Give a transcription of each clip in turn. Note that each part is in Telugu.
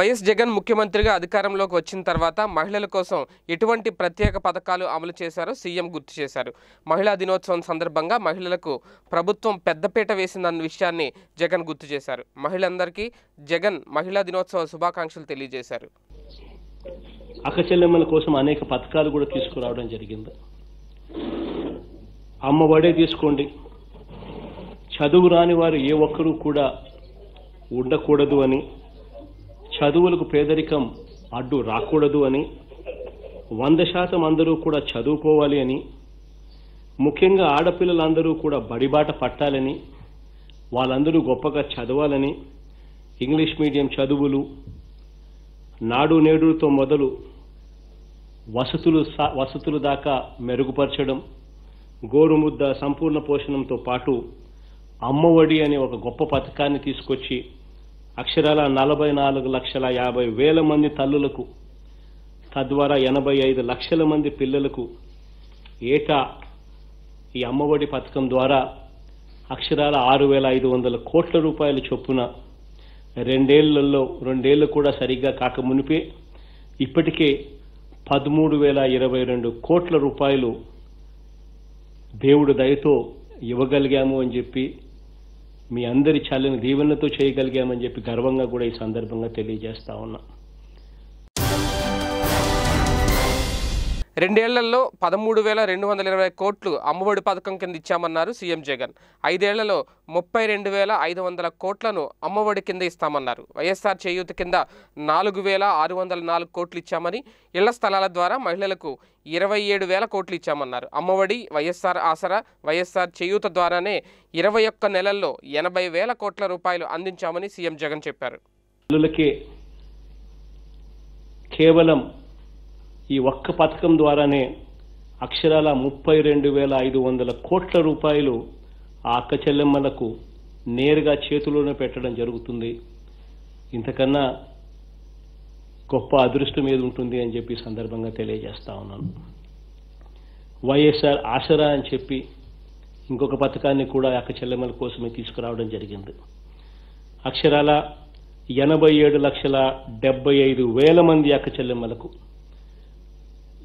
వైఎస్ జగన్ ముఖ్యమంత్రిగా అధికారంలోకి వచ్చిన తర్వాత మహిళల కోసం ఎటువంటి ప్రత్యేక పథకాలు అమలు చేశారో సీఎం గుర్తు చేశారు. మహిళా దినోత్సవం సందర్భంగా మహిళలకు ప్రభుత్వం పెద్దపీట వేసిందన్న విషయాన్ని జగన్ గుర్తు చేశారు. మహిళలందరికీ జగన్ మహిళా దినోత్సవ శుభాకాంక్షలు తెలియజేశారు. అక్కచెల్లెమ్మల కోసం అనేక పథకాలు కూడా తీసుకురావడం జరిగింది. అమ్మఒడే తీసుకోండి. చదువు రాని వారు ఏ ఒక్కరూ కూడా ఉండకూడదు అని చదువులకు పేదరికం అడ్డు రాకూడదు అని వంద శాతం అందరూ కూడా చదువుకోవాలి అని ముఖ్యంగా ఆడపిల్లలందరూ కూడా బడిబాట పట్టాలని వాళ్ళందరూ గొప్పగా చదవాలని ఇంగ్లీష్ మీడియం చదువులు నాడు నేడుతో మొదలు వసతులు వసతులు దాకా మెరుగుపరచడం గోరుముద్ద సంపూర్ణ పోషణంతో పాటు అమ్మఒడి అనే ఒక గొప్ప పథకాన్ని తీసుకొచ్చి అక్షరాల నలభై నాలుగు లక్షల యాభై వేల మంది తల్లులకు తద్వారా ఎనభై ఐదు లక్షల మంది పిల్లలకు ఏటా ఈ అమ్మఒడి పథకం ద్వారా అక్షరాల ఆరు వేల ఐదు వందల కోట్ల రూపాయల చొప్పున రెండేళ్ళలో రెండేళ్ళు కూడా సరిగ్గా కాక మునిపే ఇప్పటికే పదమూడు వేల ఇరవై రెండు కోట్ల రూపాయలు దేవుడు దయతో ఇవ్వగలిగాము అని చెప్పి మీ అందరి చల్లని దీవెనలతో చేయగలిగామని చెప్పి గర్వంగా కూడా ఈ సందర్భంగా తెలియజేస్తా ఉన్నా. రెండేళ్ళలో పదమూడు వేల రెండు వందల ఇరవై కోట్లు అమ్మఒడి పథకం కింద ఇచ్చామన్నారు సీఎం జగన్. ఐదేళ్ళలో ముప్పై రెండు వేల ఐదు వందల కోట్లను అమ్మఒడి కింద ఇస్తామన్నారు. వైఎస్ఆర్ చేయూత కింద నాలుగు వేల ఆరు వందల నాలుగు కోట్లు ఇచ్చామని ఇళ్ళ స్థలాల ద్వారా మహిళలకు ఇరవై ఏడు వేల కోట్లు ఇచ్చామన్నారు. అమ్మఒడి వైఎస్ఆర్ ఆసరా వైఎస్ఆర్ చేయూత ద్వారానే ఇరవై ఒక్క నెలల్లో ఎనభై వేల కోట్ల రూపాయలు అందించామని సీఎం జగన్ చెప్పారు. కేవలం ఈ ఒక్క పథకం ద్వారానే అక్షరాల ముప్పై రెండు వేల ఐదు వందల కోట్ల రూపాయలు ఆ అక్క చెల్లెమ్మలకు నేరుగా చేతిలోనే పెట్టడం జరుగుతుంది. ఇంతకన్నా గొప్ప అదృష్టం ఏది ఉంటుంది అని చెప్పి సందర్భంగా తెలియజేస్తా ఉన్నాను. వైఎస్ఆర్ ఆసరా అని చెప్పి ఇంకొక పథకాన్ని కూడా అక్క చెల్లెమ్మల కోసమే తీసుకురావడం జరిగింది. అక్షరాల ఎనభై ఏడు లక్షల డెబ్బై ఐదు వేల మంది అక్క చెల్లెమ్మలకు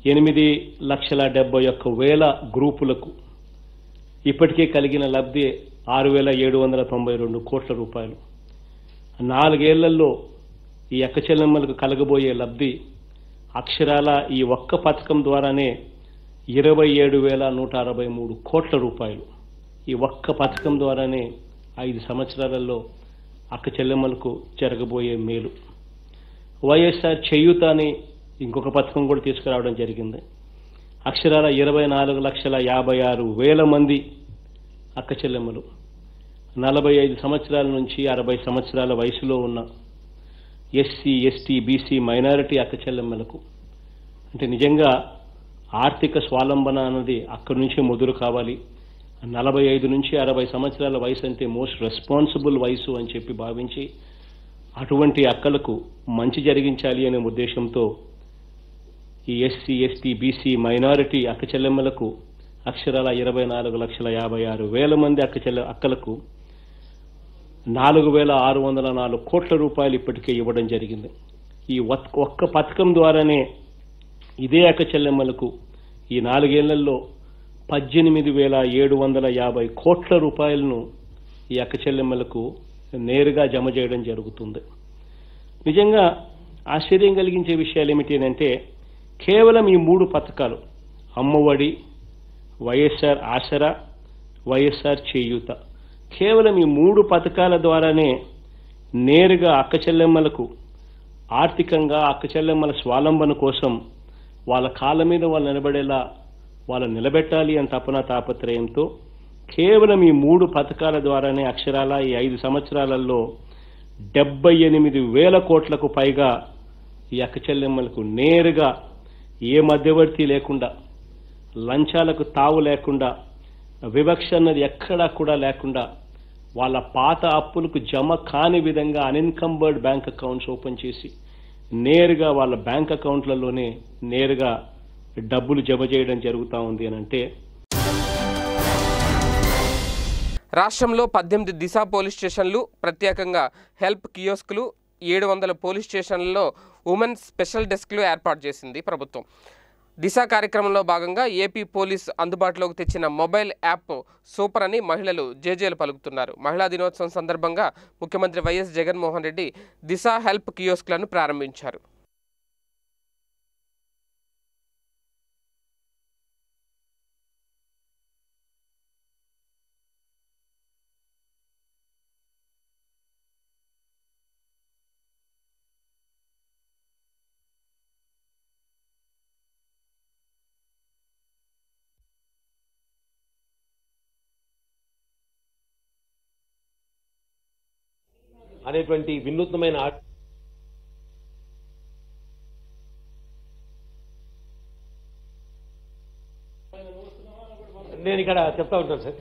ఎనిమిది లక్షల డెబ్బై ఒక్క వేల గ్రూపులకు ఇప్పటికే కలిగిన లబ్ధి ఆరు వేల ఏడు వందల తొంభై రెండు కోట్ల రూపాయలు. నాలుగేళ్ళలో ఈ అక్క చెల్లెమ్మలకు కలగబోయే లబ్ధి అక్షరాల ఈ ఒక్క పథకం ద్వారానే ఇరవై ఏడు వేల నూట అరవై మూడు కోట్ల రూపాయలు. ఈ ఒక్క పథకం ద్వారానే ఐదు సంవత్సరాలలో అక్క చెల్లెమ్మలకు జరగబోయే మేలు. వైఎస్ఆర్ చేయూత అని ఇంకొక పథకం కూడా తీసుకురావడం జరిగింది. అక్షరాల ఇరవై నాలుగు లక్షల యాభై ఆరు వేల మంది అక్క చెల్లెమ్మలు. నలభై ఐదు సంవత్సరాల నుంచి అరవై సంవత్సరాల వయసులో ఉన్న ఎస్సీ ఎస్టీ బీసీ మైనారిటీ అక్క చెల్లెమ్మలకు. అంటే నిజంగా ఆర్థిక స్వాలంబన అన్నది అక్కడి నుంచే మొదలు కావాలి. నలభై ఐదు నుంచి అరవై సంవత్సరాల వయసు అంటే మోస్ట్ రెస్పాన్సిబుల్ వయసు అని చెప్పి భావించి అటువంటి అక్కలకు మంచి జరిగించాలి అనే ఉద్దేశంతో ఈ ఎస్సీ ఎస్టీ బీసీ మైనారిటీ అక్క చెల్లెమ్మలకు అక్షరాల ఇరవై నాలుగు లక్షల యాభై ఆరు వేల మంది అక్క చెల్లె అక్కలకు నాలుగు వేల ఆరు వందల నాలుగు కోట్ల రూపాయలు ఇప్పటికే ఇవ్వడం జరిగింది. ఈ ఒక్క పథకం ద్వారానే ఇదే అక్క చెల్లెమ్మలకు ఈ నాలుగేళ్ళలో పద్దెనిమిది వేల ఏడు వందల యాభై కోట్ల రూపాయలను ఈ అక్క చెల్లెమ్మలకు నేరుగా జమ చేయడం జరుగుతుంది. నిజంగా ఆశ్చర్యం కలిగించే విషయాలు ఏమిటి అంటే కేవలం ఈ మూడు పథకాలు. అమ్మఒడి వైఎస్ఆర్ ఆసరా వైఎస్ఆర్ చేయూత. కేవలం ఈ మూడు పథకాల ద్వారానే నేరుగా అక్క చెల్లెమ్మలకు ఆర్థికంగా అక్క చెల్లెమ్మల స్వాలంబన కోసం వాళ్ళ కాళ్ళ మీద వాళ్ళు నిలబడేలా వాళ్ళు నిలబెట్టాలి అని తపన తాపత్రయంతో కేవలం ఈ మూడు పథకాల ద్వారానే అక్షరాల ఈ ఐదు సంవత్సరాలలో డెబ్బై ఎనిమిది వేల కోట్లకు పైగా ఈ అక్క చెల్లెమ్మలకు నేరుగా ఏ మధ్యవర్తి లేకుండా లంచాలకు తావు లేకుండా వివక్ష అన్నది ఎక్కడా కూడా లేకుండా వాళ్ళ పాత అప్పులకు జమ కాని విధంగా అన్ఇన్కంబర్డ్ బ్యాంక్ అకౌంట్స్ ఓపెన్ చేసి నేరుగా వాళ్ళ బ్యాంక్ అకౌంట్లలోనే నేరుగా డబ్బులు జమ చేయడం జరుగుతూ ఉంది అని అంటే రాష్ట్రంలో పద్దెనిమిది దిశ పోలీస్ స్టేషన్లు ప్రత్యేకంగా హెల్ప్ కియోస్కులు ఏడు వందల పోలీస్ స్టేషన్లలో ఉమెన్ స్పెషల్ డెస్క్లు ఏర్పాటు చేసింది ప్రభుత్వం. దిశ కార్యక్రమంలో భాగంగా ఏపీ పోలీస్ అందుబాటులోకి తెచ్చిన మొబైల్ యాప్ సూపర్ అని మహిళలు జేజేలు పలుకుతున్నారు. మహిళా దినోత్సవం సందర్భంగా ముఖ్యమంత్రి వైఎస్ జగన్మోహన్ రెడ్డి దిశ హెల్ప్ కియోస్క్లను ప్రారంభించారు. అనేటువంటి వినూత్నమైన నేను ఇక్కడ చెప్తా ఉంటాను సార్.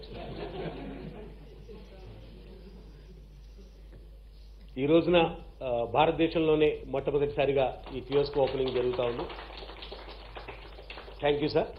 ఈ రోజున భారతదేశంలోనే మొట్టమొదటిసారిగా ఈ కియోస్క్ ఓపెనింగ్ జరుగుతూ ఉంది. థ్యాంక్ యూ సార్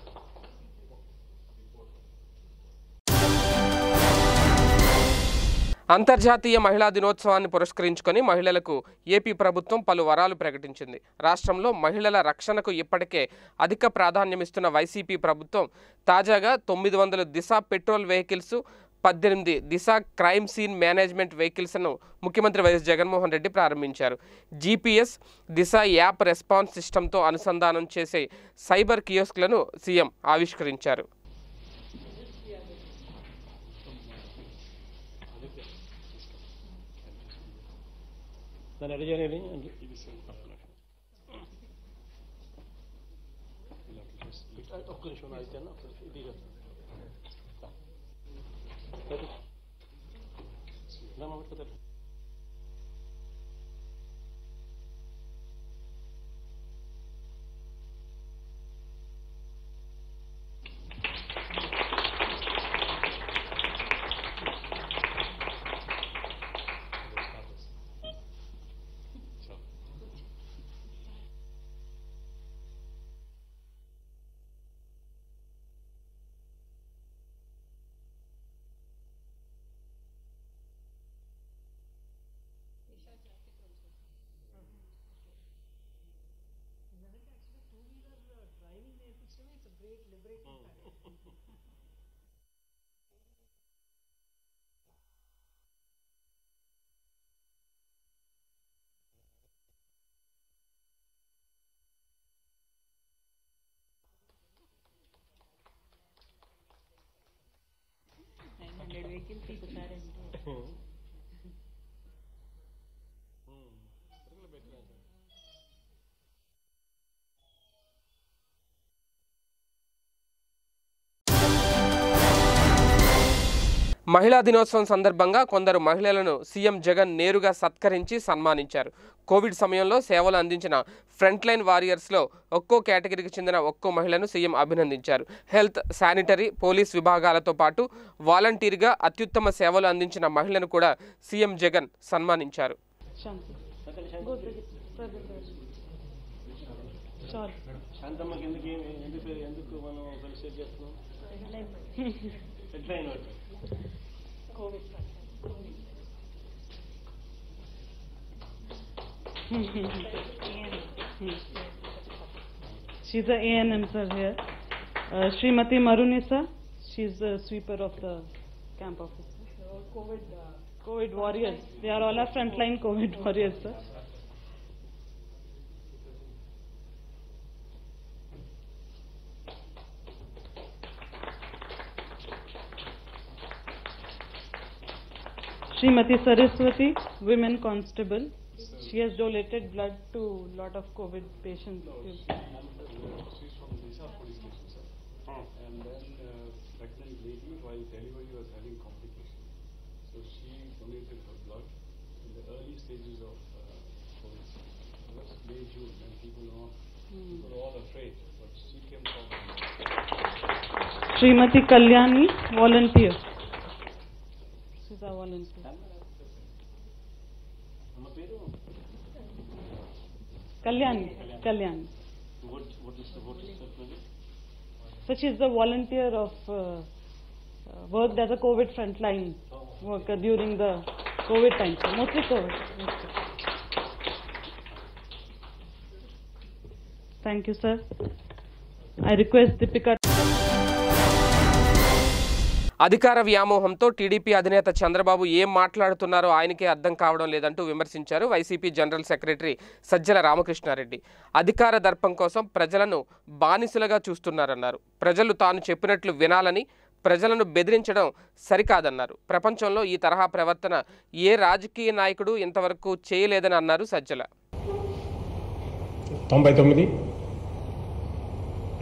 అంతర్జాతీయ మహిళా దినోత్సవాన్ని పురస్కరించుకొని మహిళలకు ఏపీ ప్రభుత్వం పలు వరాలు ప్రకటించింది. రాష్ట్రంలో మహిళల రక్షణకు ఇప్పటికే అధిక ప్రాధాన్యమిస్తున్న వైసీపీ ప్రభుత్వం తాజాగా తొమ్మిది వందల దిశ పెట్రోల్ వెహికల్స్ పద్దెనిమిది దిశ క్రైమ్ సీన్ మేనేజ్మెంట్ వెహికల్స్ను ముఖ్యమంత్రి వైఎస్ జగన్మోహన్ రెడ్డి ప్రారంభించారు. జీపీఎస్ దిశ యాప్ రెస్పాన్స్ సిస్టంతో అనుసంధానం చేసే సైబర్ కియోస్క్లను సీఎం ఆవిష్కరించారు. Sana rica edeyim. أقرش من They can. మహిళా దినోత్సవం సందర్భంగా కొందరు మహిళలను సీఎం జగన్ నేరుగా సత్కరించి సన్మానించారు. కోవిడ్ సమయంలో సేవలు అందించిన ఫ్రంట్ లైన్ వారియర్స్లో ఒక్కో కేటగిరీకి చెందిన ఒక్కో మహిళను సీఎం అభినందించారు. హెల్త్ శానిటరీ పోలీస్ విభాగాలతో పాటు వాలంటీర్గా అత్యుత్తమ సేవలు అందించిన మహిళను కూడా సీఎం జగన్ సన్మానించారు. ఎందుకు మనం COVID she's an A N M sir here. Uh, Srimati Marunisa, she's the sweeper of the camp office. COVID, uh, COVID warriors. They are all our frontline COVID warriors, sir. Srimati Saraswati, women constable. She has donated blood to a lot of COVID patients. She's from police station, sir. And then uh, pregnant lady while delivery was having complications. So she donated her blood in the early stages of uh, COVID. It was May, June, and people were all afraid. But she came forward. Srimati Kalyani, volunteer. She's a volunteer. Kalyan, Kalyan. What, what is the, what is the project? So she's the volunteer of uh, uh, worked as a COVID frontline worker during the COVID time, so mostly COVID. Thank you, sir. I request Deepika. అధికార వ్యామోహంతో టీడీపీ అధినేత చంద్రబాబు ఏం మాట్లాడుతున్నారో ఆయనకే అర్థం కావడం లేదంటూ విమర్శించారు YCP general secretary Sajjala Ramakrishna Reddy. అధికార దర్పం కోసం ప్రజలను బానిసలుగా చూస్తున్నారన్నారు. ప్రజలు తాను చెప్పినట్లు వినాలని ప్రజలను బెదిరించడం సరికాదన్నారు. ప్రపంచంలో ఈ తరహా ప్రవర్తన ఏ రాజకీయ నాయకుడు ఇంతవరకు చేయలేదని అన్నారు సజ్జల. తొంభై తొమ్మిది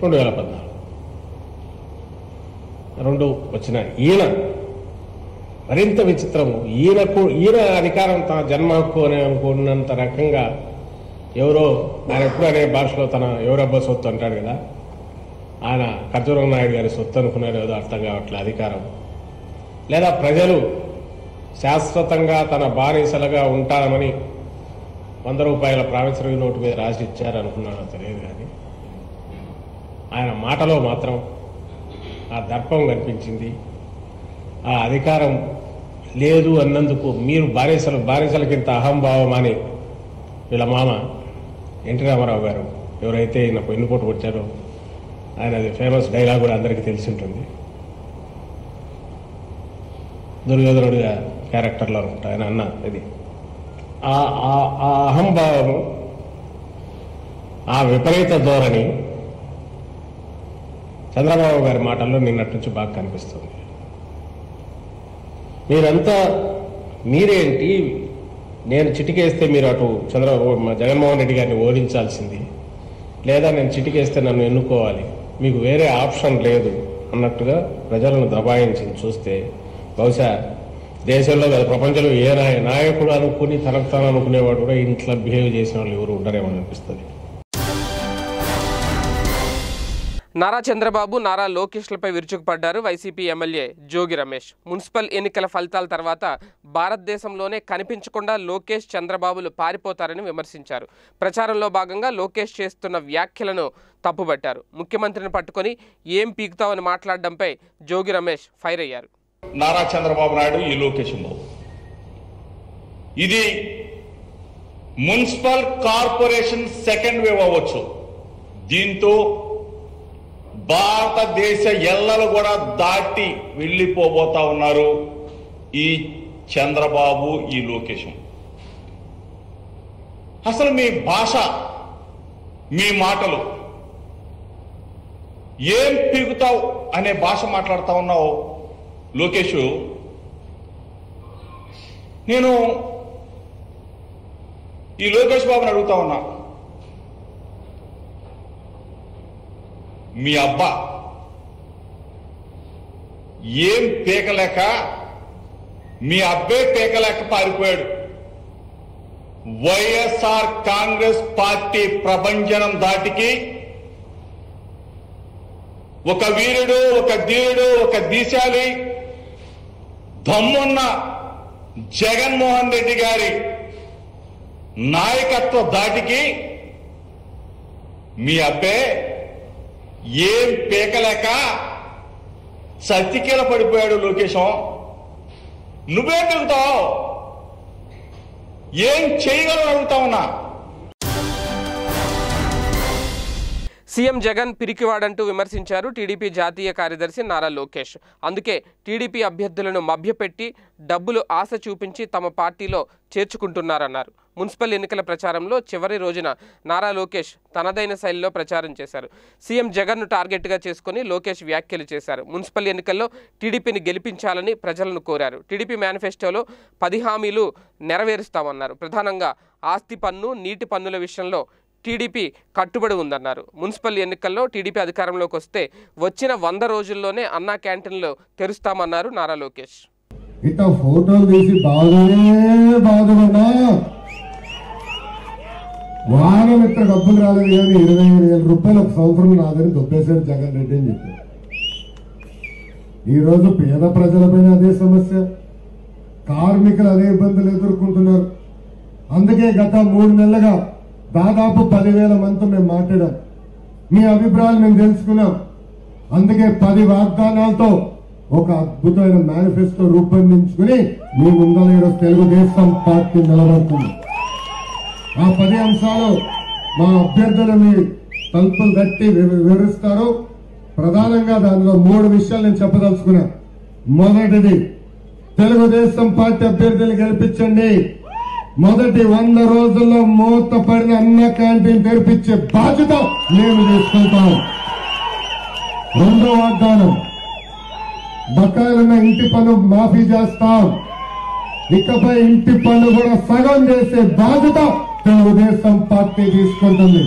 రెండు వేల పద్నాలుగు. రెండు వచ్చిన ఈయన మరింత విచిత్రము. ఈయనకు ఈయన అధికారం తన జన్మ హక్కు అని అనుకున్నంత రకంగా ఎవరో ఆయన ఎప్పుడు అనే భాషలో తన ఎవరబ్బా సొత్తు అంటాడు కదా. ఆయన ఖర్జూరం నాయుడు గారి సొత్తు అనుకున్నాడు ఏదో అర్థం కావట్లే అధికారం. లేదా ప్రజలు శాశ్వతంగా తన బానిసలుగా ఉంటామని వంద రూపాయల ప్రామిసరీ నోటు మీద రాసి ఇచ్చారనుకున్నాడో తెలియదు కానీ ఆయన మాటలో మాత్రం ఆ దర్పం కనిపించింది. ఆ అధికారం లేదు అన్నందుకు మీరు బారేసలు బారేసలకింత అహంభావం అని వీళ్ళ మామ ఎన్టీ రామారావు గారు ఎవరైతే ఈయన పెన్నుపోటు వచ్చారో ఆయన అది ఫేమస్ డైలాగ్ కూడా అందరికీ తెలిసి ఉంటుంది దుర్యోధనుడిగా క్యారెక్టర్లో ఉంటా ఆయన అన్న ఇది. ఆ ఆ- ఆ అహంభావము ఆ విపరీత ధోరణి చంద్రబాబు గారి మాటల్లో నిన్నటి నుంచి బాగా కనిపిస్తుంది. మీరంతా మీరేంటి? నేను చిటికేస్తే మీరు అటు చంద్రబాబు జగన్మోహన్ రెడ్డి గారిని ఓడించాల్సింది లేదా నేను చిటికేస్తే నన్ను ఎన్నుకోవాలి. మీకు వేరే ఆప్షన్ లేదు అన్నట్టుగా ప్రజలను దబాయించి చూస్తే బహుశా దేశంలో కాదు ప్రపంచంలో ఏ నాయకుడు అనుకుని తనకు తాను అనుకునేవాడు కూడా ఇంట్లో బిహేవ్ చేసిన వాళ్ళు ఎవరు ఉండరేమో అనిపిస్తుంది. నారా చంద్రబాబు నారా లోకేష్లపై విరుచుకుపడ్డారు YCP MLA Jogi Ramesh. Municipal ఎన్నికల ఫలితాల తర్వాత భారతదేశంలోనే కనిపించకుండా లోకేష్ చంద్రబాబులు పారిపోతారని విమర్శించారు. ప్రచారంలో భాగంగా లోకేష్ చేస్తున్న వ్యాఖ్యలను తప్పుబట్టారు. ముఖ్యమంత్రిని పట్టుకొని ఏం పీకుతావని మాట్లాడడంపై జోగి రమేష్ ఫైర్ అయ్యారు. నారా చంద్రబాబు నాయుడు ఈ లోకేష్ ఇది మున్సిపల్ కార్పొరేషన్ సెకండ్ వేవ్ అవ్వచ్చు. దీంతో భారతదేశ ఎల్లలు కూడా దాటి వెళ్ళిపోబోతా ఉన్నారు ఈ చంద్రబాబు ఈ లోకేషన్ అసలు మీ భాష మీ మాటలు ఏం పీకుతావు అనే భాష మాట్లాడుతూ ఉన్నావు లోకేష్ నేను ఈ లోకేష్ బాబుని అడుగుతా ఉన్నా. మీ అబ్బా. ఏం పీకలేక మీ అబ్బే పీకలేక పారిపోయాడు. వైఎస్ఆర్ కాంగ్రెస్ పార్టీ ప్రభంజనం దాటికి ఒక వీరుడు ఒక ధీరుడు ఒక దీశాలి దమ్మున్న జగన్మోహన్ రెడ్డి గారి నాయకత్వ దాటికి మీ అబ్బే ఏం పేకలేక సతికిల పడిపోయాడు లోకేశం. నువ్వేం పెరుగుతావు ఏం చేయగలవు అడుగుతా ఉన్నా? సీఎం జగన్ పిరికివాడంటూ విమర్శించారు టీడీపీ జాతీయ కార్యదర్శి నారా లోకేష్. అందుకే టీడీపీ అభ్యర్థులను మభ్యపెట్టి డబ్బులు ఆశ చూపించి తమ పార్టీలో చేర్చుకుంటున్నారన్నారు. మున్సిపల్ ఎన్నికల ప్రచారంలో చివరి రోజున నారా లోకేష్ తనదైన శైలిలో ప్రచారం చేశారు. సీఎం జగన్ను టార్గెట్గా చేసుకుని లోకేష్ వ్యాఖ్యలు చేశారు. మున్సిపల్ ఎన్నికల్లో టీడీపీని గెలిపించాలని ప్రజలను కోరారు. టీడీపీ మేనిఫెస్టోలో పది హామీలు నెరవేరుస్తామన్నారు. ప్రధానంగా ఆస్తి పన్ను నీటి పన్నుల విషయంలో టీడీపీ కట్టుబడి ఉందన్నారు. మున్సిపల్ ఎన్నికల్లో టీడీపీ అధికారంలోకి వస్తే వచ్చిన వంద రోజుల్లోనే అన్నా క్యాంటీన్లు తెరుస్తామన్నారు నారా లోకేష్. ఇట్ట ఫోటోలు తీసి బాగానే బాధపడ్డా? వారం ఇంత డబ్బులు రాలేదు కానీ ఇరవై ఐదు వేల రూపాయలు ఒక సంవత్సరం రాదని దొబ్బేశాడు జగన్ రెడ్డి అని చెప్పారు ఈరోజు పేద ప్రజలపైన అదే సమస్య. కార్మికులు అదే ఇబ్బందులు ఎదుర్కొంటున్నారు. అందుకే గత మూడు నెలలుగా దాదాపు పదివేల మందితో మేము మాట్లాడాం. మీ అభిప్రాయాలు మేము తెలుసుకున్నాం. అందుకే పది వాగ్దానాలతో ఒక అద్భుతమైన మేనిఫెస్టో రూపొందించుకుని మీ ముందర ఈరోజు తెలుగుదేశం పార్టీ నిలబడుతుంది. ఆ పది అంశాలు మా అభ్యర్థులని తలుపులు తట్టి వివరిస్తారు. ప్రధానంగా దానిలో మూడు విషయాలు నేను చెప్పదలుచుకున్నా. మొదటిది తెలుగుదేశం పార్టీ అభ్యర్థులు గెలిపించండి. మొదటి వంద రోజుల్లో మూతపడిన అన్న క్యాంటీన్ తెరిపించే బాధ్యత మేము తీసుకుంటాం రెండో వాగ్దానం బకాయిలున్న ఇంటి పన్ను మాఫీ చేస్తాం. ఇకపై ఇంటి పన్ను కూడా సగం చేసే బాధ్యత తెలుగుదేశం పార్టీ తీసుకుంటుంది.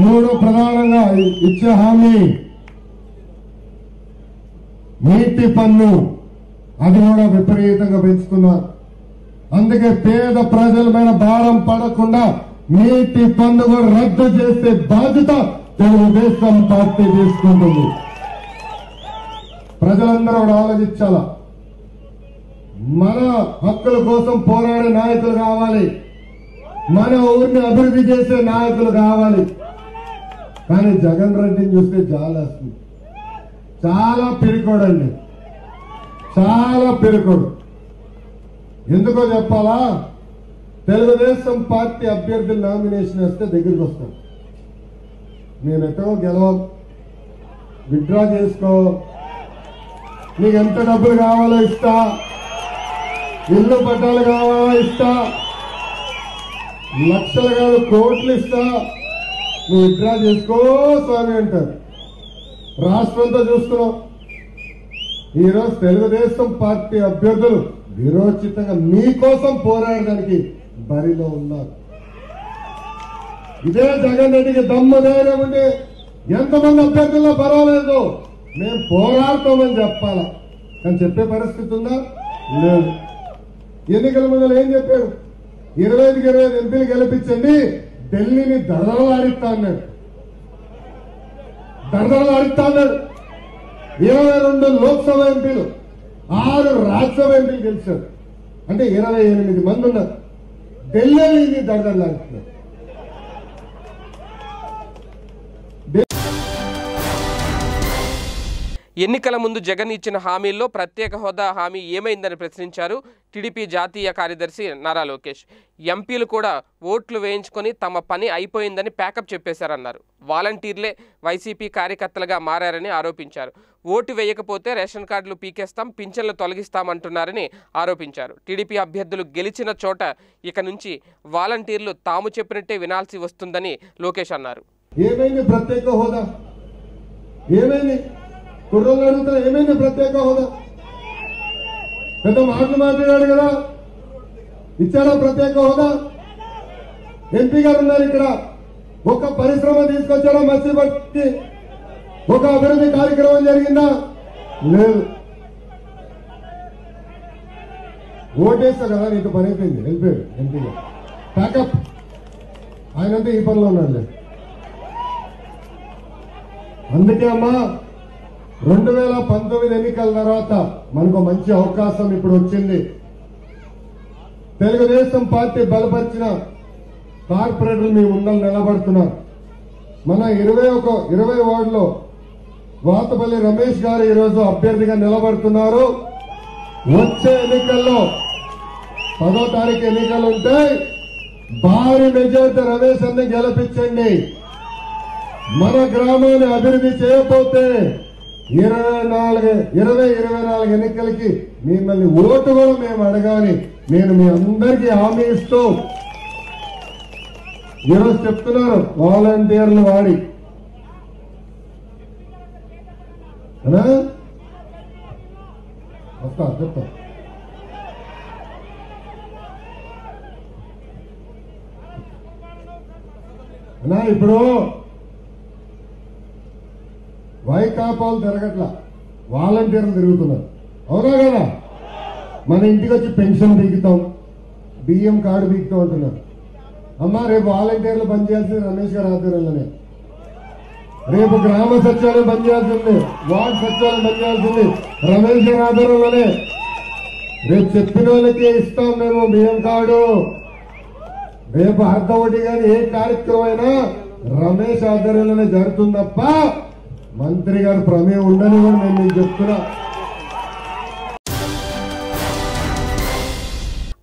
మూడు ప్రధానంగా ఇచ్చే హామీ నీటి పన్ను అది కూడా విపరీతంగా పెంచుతున్నారు. అందుకే పేద ప్రజల మీద భారం పడకుండా నీటి పండుగ కూడా రద్దు చేసే బాధ్యత తెలుగుదేశం పార్టీ తీసుకుంటుంది. ప్రజలందరూ కూడా ఆలోచించాలా? మన హక్కుల కోసం పోరాడే నాయకులు కావాలి. మన ఊరిని అభివృద్ధి చేసే నాయకులు కావాలి. కానీ జగన్ రెడ్డిని చూస్తే జాలేస్తుంది చాలా పిరికోడండి. చాలా పిరికోడు. ఎందుకో చెప్పాలా? తెలుగుదేశం పార్టీ అభ్యర్థులు నామినేషన్ వేస్తే దగ్గరికి వస్తాం. నేను ఎక్కడో గెలవం. విత్డ్రా చేసుకో. నీకు ఎంత డబ్బులు కావాలో ఇస్తా. ఇల్లు పట్టాలు కావాలో ఇస్తా. లక్షలు కాదు కోట్లు ఇస్తా. నువ్వు విత్డ్రా చేసుకో స్వామి అంటారు. రాష్ట్రంతో చూస్తున్నావు ఈరోజు తెలుగుదేశం పార్టీ అభ్యర్థులు విరోచితంగా మీకోసం పోరాడడానికి బరిలో ఉన్నారు. ఇదే జగన్ రెడ్డికి దమ్ము ధైర్యం ఉండి ఎంతమంది అభ్యర్థుల్లో పర్వాలేదు. మేము పోరాడతామని చెప్పాలా. కానీ చెప్పే పరిస్థితి ఉందా? లేదు. ఎన్నికల ముందు ఏం చెప్పాడు ఇరవై ఐదుకి ఇరవై ఐదు ఎంపీలు గెలిపించండి ఢిల్లీని దడదడలాడిస్తా అన్నాడు దడదడలాడిస్తా అన్నాడు ఇరవై రెండు లోక్సభ ఎంపీలు. ఆరు రాజ్యసభ ఎంపీలు గెలిచారు. అంటే ఇరవై ఎనిమిది మంది ఉన్నారు. దగ్గర దడదడలాడుతున్నారు ఎన్నికల ముందు జగన్ ఇచ్చిన హామీల్లో ప్రత్యేక హోదా హామీ ఏమైందని ప్రశ్నించారు టీడీపీ జాతీయ కార్యదర్శి నారా లోకేష్. ఎంపీలు కూడా ఓట్లు వేయించుకొని తమ పని అయిపోయిందని ప్యాకప్ చెప్పేశారన్నారు. వాలంటీర్లే వైసీపీ కార్యకర్తలుగా మారారని ఆరోపించారు. ఓటు వేయకపోతే రేషన్ కార్డులు పీకేస్తాం పింఛన్లు తొలగిస్తామంటున్నారని ఆరోపించారు. టీడీపీ అభ్యర్థులు గెలిచిన చోట ఇక నుంచి వాలంటీర్లు తాము చెప్పినట్టే వినాల్సి వస్తుందని లోకేష్ అన్నారు. ఏమైంది ప్రత్యేక హోదా? ఏమైంది? కుర్రోళ్ళు ఏమైంది? ప్రత్యేక హోదా. పెద్ద మాటలు మాట్లాడాడు కదా. ఇచ్చాడా ప్రత్యేక హోదా? ఎంపీ గారు ఉన్నారు ఇక్కడ. ఒక పరిశ్రమ తీసుకొచ్చాడా మత్స్యపట్టి ఒక అభివృద్ధి కార్యక్రమం జరిగిందా? లేదు. ఓటేస్తా కదా నీకు పని అయిపోయింది. వెళ్ళిపోయాడు ఎంపీగా ప్యాకప్ ఆయనంతా ఈ పనిలో ఉన్నాడు అందుకే అమ్మా రెండు వేల పంతొమ్మిది ఎన్నికల తర్వాత మనకు మంచి అవకాశం ఇప్పుడు వచ్చింది. తెలుగుదేశం పార్టీ బలపరిచిన కార్పొరేటర్లు మీ ముందర నిలబడుతున్నారు. మన ఇరవై ఒక ఇరవై వార్డులో వాతపల్లి రమేష్ గారు ఈరోజు అభ్యర్థిగా నిలబడుతున్నారు. వచ్చే ఎన్నికల్లో పదో తారీఖు ఎన్నికలు ఉంటాయి భారీ మెజార్టీ రమేష్ అన్ని గెలిపించండి. మన గ్రామాన్ని అభివృద్ధి చేయకపోతే ఇరవై నాలుగు ఇరవై ఇరవై నాలుగు ఎన్నికలకి మిమ్మల్ని ఓటు కూడా మేము అడగాలి. నేను మీ అందరికీ హామీ ఇస్తూ ఈరోజు చెప్తున్నారు వాలంటీర్లు వాడి. వస్తా చెప్తా. అన్నా ఇప్పుడు వైకాపాలు తిరగట్ల వాలంటీర్లు తిరుగుతున్నారు. అవునా కదా? మన ఇంటికి వచ్చి పెన్షన్ బిగుతాం. బియ్యం కార్డు బిగుతాం అంటున్నారు. అమ్మా రేపు వాలంటీర్లు పనిచేయాల్సింది రమేష్ గారు ఆధ్వర్యంలోనే. రేపు గ్రామ సచివాలయం పనిచేయాల్సింది వార్డు సచివాలయం పనిచేయాల్సింది రమేష్ గారి ఆధ్వర్యంలోనే. రేపు చెప్పిన వాళ్ళకి ఇస్తాం మేము బియ్యం కార్డు రేపు అర్థం ఒకటి కానీ ఏ కార్యక్రమం అయినా రమేష్ ఆధ్వర్యంలోనే జరుగుతుంది తప్ప మంత్రి గారు ప్రమేయం ఉండని కూడా నేను మీకు చెప్తున్నా.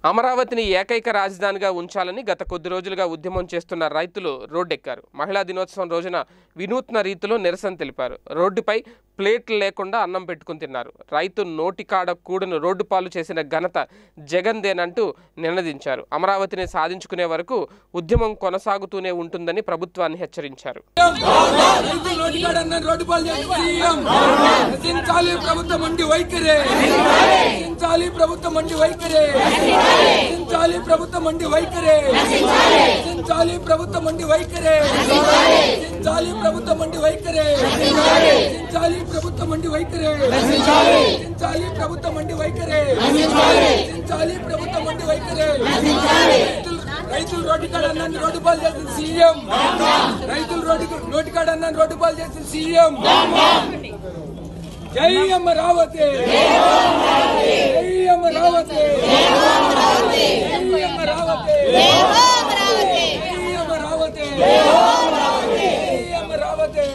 అమరావతిని ఏకైక రాజధానిగా ఉంచాలని గత కొద్ది రోజులుగా ఉద్యమం చేస్తున్న రైతులు రోడ్డెక్కారు. మహిళా దినోత్సవం రోజున వినూత్న రీతిలో నిరసన తెలిపారు. రోడ్డుపై ప్లేట్లు లేకుండా అన్నం పెట్టుకుని తిన్నారు. రైతు నోటికాడ కూడును రోడ్డు పాలు చేసిన ఘనత జగన్దేనంటూ నినదించారు. అమరావతిని సాధించుకునే వరకు ఉద్యమం కొనసాగుతూనే ఉంటుందని ప్రభుత్వాన్ని హెచ్చరించారు. ప్రభుత్వం మండి వైఖరే. ప్రభుత్వం మండి వైఖరే. రచించాలి ప్రభుత్వం మండి వైఖరి. రచించాలి ప్రభుత్వం మండి వైఖరి. రచించాలి ప్రభుత్వం మండి వైఖరి. రచించాలి ప్రభుత్వం మండి వైఖరి. రచించాలి ప్రభుత్వం మండి వైఖరి. రచించాలి ప్రభుత్వం మండి వైఖరి. రైతులు రోడ్డు కాడ అన్నాన్ని రోడ్డు పాలు చేసిన సీఎం. రైతులు రోడ్డు నోటి కాడ అన్నాన్ని రోడ్డు పాలు చేసిన సీఎం. జై अमरावती अमरावती अमरावती अमरावती